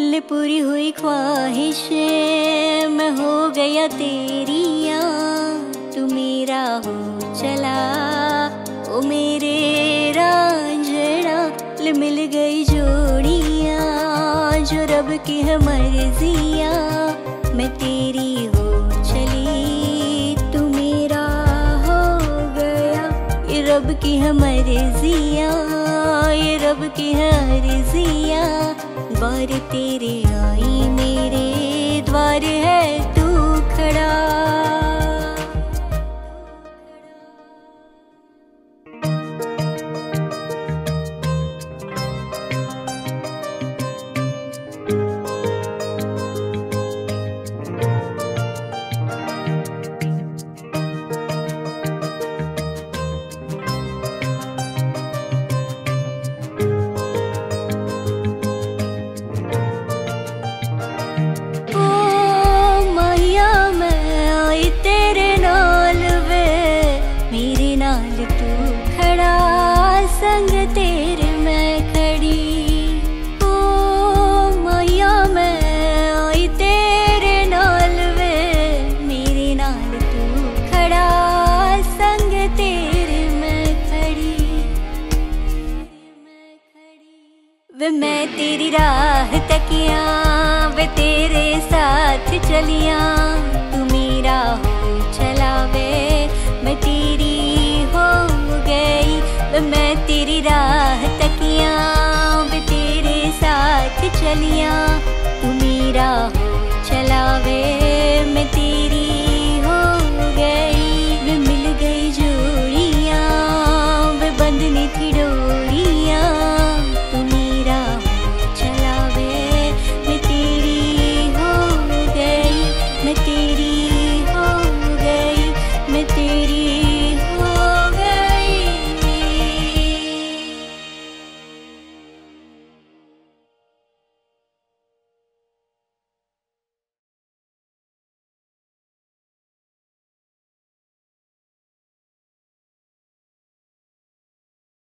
पूरी हुई ख्वाहिशें, मैं हो गया तेरिया तू मेरा हो चला, ओ मेरे रांझड़ा ले मिल गई जोड़िया, जो रब की है मर्जिया, मैं तेरी हो चली, तू मेरा हो गया, ये रब की है मर्जिया। ये रब की हर जिया बार तेरे आई मेरे वे मैं तेरी राह तकिया, वे तेरे साथ चलिया। तू मेरा हो चला वे, मैं तेरी हो गई। वे मैं तेरी राह तकिया, वे तेरे साथ चलिया।